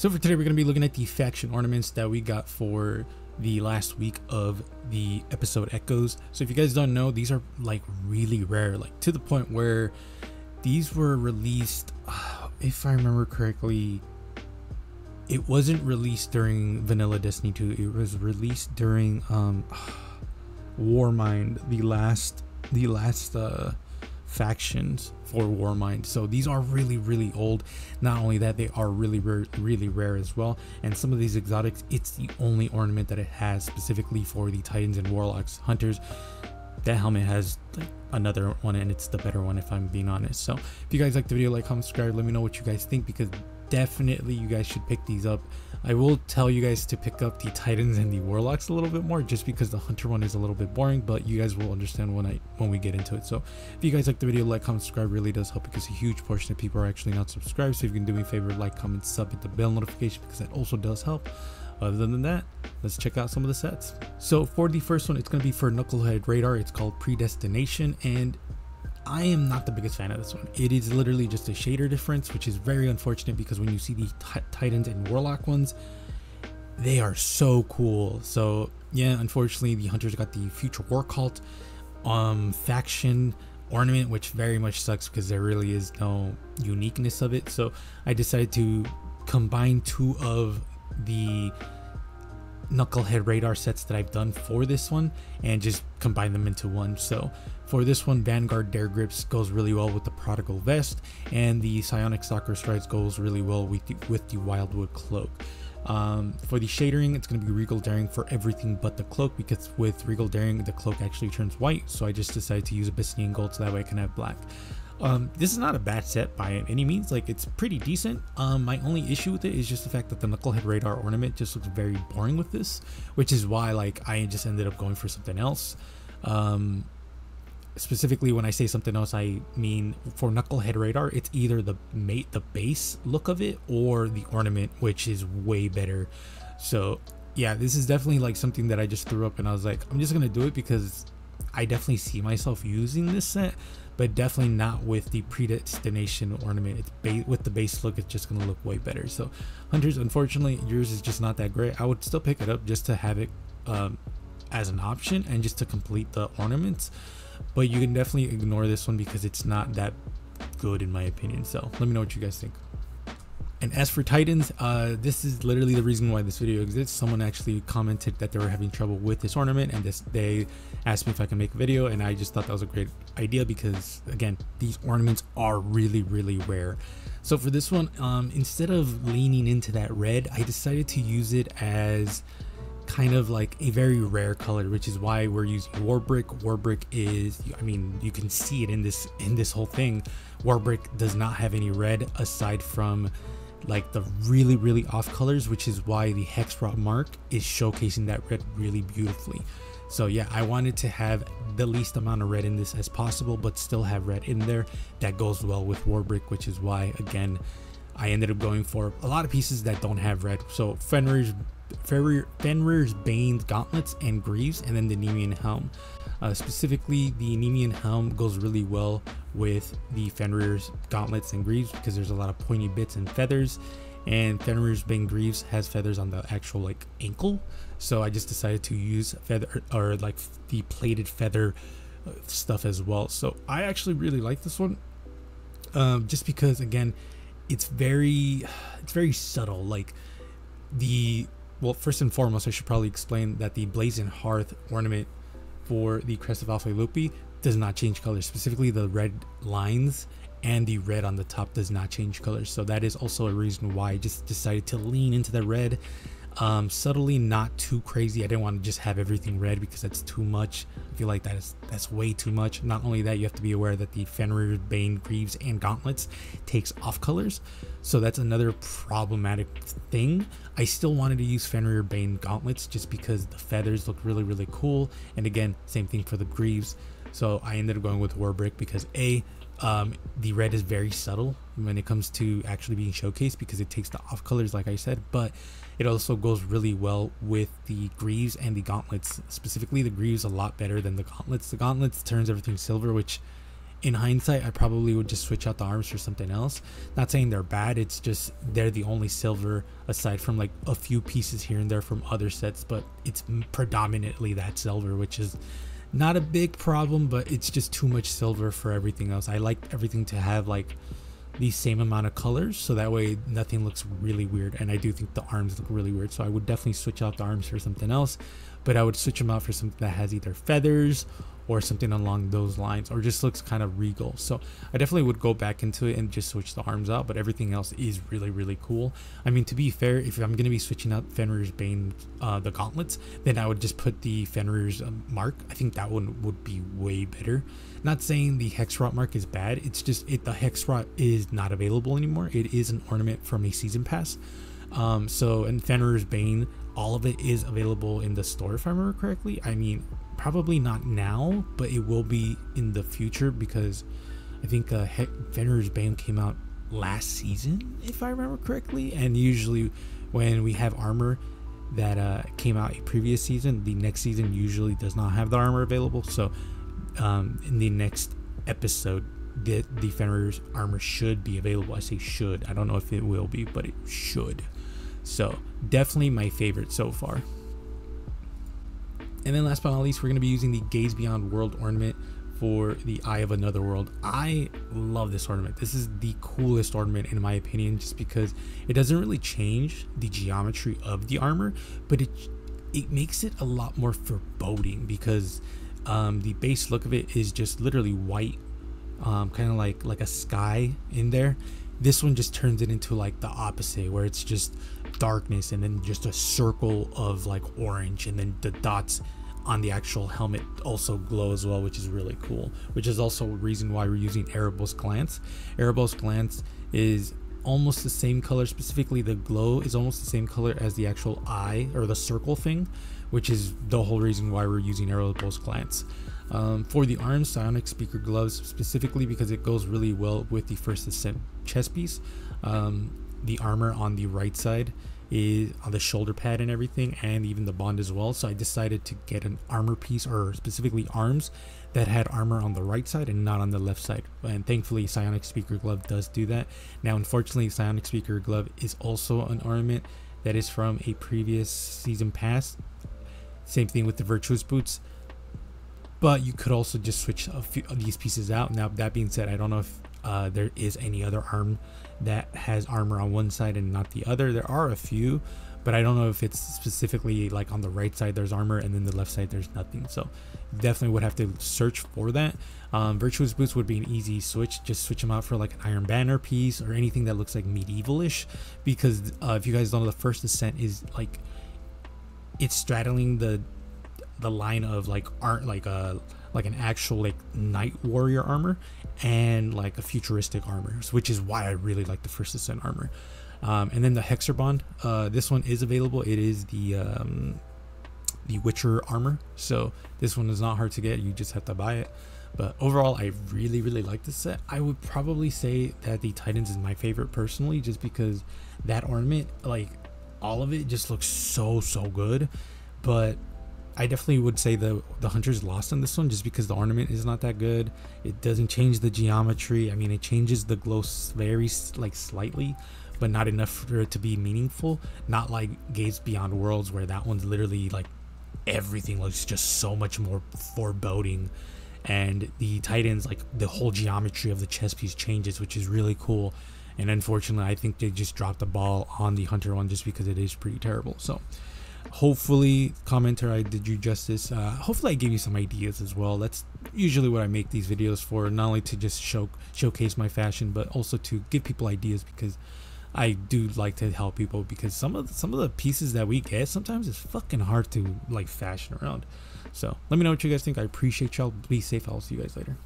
So for today, we're going to be looking at the faction ornaments that we got for the last week of the episode Echoes. So if you guys don't know, these are like really rare, like to the point where these were released, uh, if I remember correctly, it wasn't released during Vanilla Destiny 2. It was released during um, Warmind, the last, the last uh, factions for Warmind. So these are really, really old. Not only that, they are really rare, really rare as well. And some of these exotics, it's the only ornament that it has specifically for the Titans and Warlocks hunters. That helmet has another one and it's the better one if I'm being honest. So if you guys like the video, like, comment, subscribe, let me know what you guys think because definitely you guys should pick these up. I will tell you guys to pick up the Titans and the Warlocks a little bit more just because the Hunter one is a little bit boring, but you guys will understand when I when we get into it. So if you guys like the video, like, comment, subscribe really does help because a huge portion of people are actually not subscribed. So if you can do me a favor, like, comment, sub, hit the bell notification because that also does help. Other than that, let's check out some of the sets. So for the first one, it's going to be for Knucklehead Radar. It's called Predestination and I am not the biggest fan of this one. It is literally just a shader difference, which is very unfortunate because when you see the Titans and Warlock ones, they are so cool. So yeah, unfortunately, the Hunters got the Future War Cult um, faction ornament, which very much sucks because there really is no uniqueness of it. So I decided to combine two of the knucklehead radar sets that I've done for this one and just combine them into one. So for this one, Vanguard Dare Grips goes really well with the Prodigal Vest and the Psionic Stalker Strides goes really well with the, with the Wildwood Cloak. Um, for the shadering, it's going to be Regal Daring for everything but the cloak because with Regal Daring, the cloak actually turns white. So I just decided to use Abyssinian Gold so that way I can have black. Um, this is not a bad set by any means. Like it's pretty decent. Um, my only issue with it is just the fact that the knucklehead radar ornament just looks very boring with this, which is why like I just ended up going for something else. Um, specifically when I say something else, I mean for knucklehead radar, it's either the mate the base look of it or the ornament, which is way better. So yeah, this is definitely like something that I just threw up and I was like, I'm just gonna do it because I definitely see myself using this set but definitely not with the predestination ornament. It's with the base look, it's just gonna look way better. So, hunters, unfortunately, yours is just not that great. I would still pick it up just to have it um, as an option and just to complete the ornaments. But you can definitely ignore this one because it's not that good in my opinion. So let me know what you guys think. And as for Titans, uh, this is literally the reason why this video exists. Someone actually commented that they were having trouble with this ornament and this they asked me if I can make a video and I just thought that was a great idea because again, these ornaments are really, really rare. So for this one, um, instead of leaning into that red, I decided to use it as kind of like a very rare color, which is why we're using Warbrick. Warbrick is, I mean, you can see it in this in this whole thing. Warbrick does not have any red aside from like the really really off colors which is why the Hexrot mark is showcasing that red really beautifully. So yeah i wanted to have the least amount of red in this as possible but still have red in there. That goes well with warbrick which is why again i ended up going for a lot of pieces that don't have red. So fenrir's Fenrir's Bane gauntlets and greaves, and then the Nemean helm. Uh, specifically, the Nemean helm goes really well with the Fenrir's gauntlets and greaves because there's a lot of pointy bits and feathers. And Fenrir's Bane Greaves has feathers on the actual like ankle, so I just decided to use feather or like the plated feather uh, stuff as well. So I actually really like this one, um, just because again, it's very, it's very subtle. Like the well, first and foremost, I should probably explain that the Blazing Hearth ornament for the Crest of Alpha Lupi does not change color Specifically, the red lines and the red on the top does not change color So that is also a reason why I just decided to lean into the red um, subtly, not too crazy. I didn't want to just have everything red because that's too much. I feel like that is that's way too much. Not only that, you have to be aware that the Fenrir, Bane, Greaves, and Gauntlets takes off colors, so that's another problematic thing. I still wanted to use Fenrir, Bane, Gauntlets just because the feathers look really really cool, and again, same thing for the Greaves. So I ended up going with Warbrick because a um, the red is very subtle when it comes to actually being showcased because it takes the off colors, like I said, but it also goes really well with the greaves and the gauntlets. Specifically, the greaves a lot better than the gauntlets. The gauntlets turns everything silver, which in hindsight, I probably would just switch out the arms for something else. Not saying they're bad, it's just they're the only silver aside from like a few pieces here and there from other sets, but it's predominantly that silver, which is not a big problem, but it's just too much silver for everything else. I like everything to have like the same amount of colors so that way nothing looks really weird and I do think the arms look really weird so I would definitely switch out the arms for something else but I would switch them out for something that has either feathers or something along those lines or just looks kind of regal. So i definitely would go back into it and just switch the arms out but everything else is really really cool. I mean to be fair if i'm going to be switching out fenrir's bane uh, the gauntlets then i would just put the fenrir's um, mark. I think that one would be way better. Not saying the hexrot mark is bad it's just it the hexrot is not available anymore. It is an ornament from a season pass. Um, so and fenrir's bane all of it is available in the store if i remember correctly i mean probably not now, but it will be in the future because I think uh, Fenrir's Bane came out last season, if I remember correctly. And usually, when we have armor that uh, came out a previous season, the next season usually does not have the armor available. So, um, in the next episode, the, the Fenrir's armor should be available. I say should. I don't know if it will be, but it should. So, definitely my favorite so far. And then last but not least, we're going to be using the Gaze Beyond World ornament for the Eye of Another World. I love this ornament. This is the coolest ornament in my opinion just because it doesn't really change the geometry of the armor, but it it makes it a lot more foreboding because um, the base look of it is just literally white, um, kind of like like a sky in there. This one just turns it into like the opposite where it's just darkness and then just a circle of like orange and then the dots on the actual helmet also glow as well which is really cool which is also a reason why we're using Erebos glance. Erebos glance is almost the same color specifically the glow is almost the same color as the actual eye or the circle thing which is the whole reason why we're using Erebos glance um, for the arms psionic speaker gloves specifically because it goes really well with the first ascent chest piece um, the armor on the right side is on the shoulder pad and everything and even the bond as well. So i decided to get an armor piece or specifically arms that had armor on the right side and not on the left side. And thankfully psionic speaker glove does do that. Now unfortunately psionic speaker glove is also an ornament that is from a previous season pass same thing with the virtuous boots but you could also just switch a few of these pieces out now that being said i don't know if uh, there is any other arm that has armor on one side and not the other. There are a few, but I don't know if it's specifically like on the right side there's armor and then the left side there's nothing. So definitely would have to search for that. Um, Virtuous Boots would be an easy switch. Just switch them out for like an Iron Banner piece or anything that looks like medievalish. Because uh, if you guys don't know, the first ascent is like it's straddling the the line of like aren't like a uh, like an actual like knight warrior armor and like a futuristic armor, which is why I really like the first ascent armor. Um, and then the Hexer Bond, uh, this one is available. It is the um, the Witcher armor, so this one is not hard to get. You just have to buy it. But overall, I really really like this set. I would probably say that the Titans is my favorite personally, just because that ornament, like all of it, just looks so so good. But I definitely would say the the hunter's lost on this one just because the ornament is not that good. It doesn't change the geometry. I mean, it changes the glow very like slightly, but not enough for it to be meaningful. Not like Gaze Beyond Worlds where that one's literally like everything looks just so much more foreboding. And the Titans, like the whole geometry of the chess piece changes, which is really cool. And unfortunately, I think they just dropped the ball on the Hunter one just because it is pretty terrible. So hopefully commenter i did you justice. Uh, hopefully i gave you some ideas as well. That's usually what i make these videos for not only to just show showcase my fashion but also to give people ideas because i do like to help people because some of some of the pieces that we get sometimes it's fucking hard to like fashion around. So let me know what you guys think. I appreciate y'all. Be safe. I'll see you guys later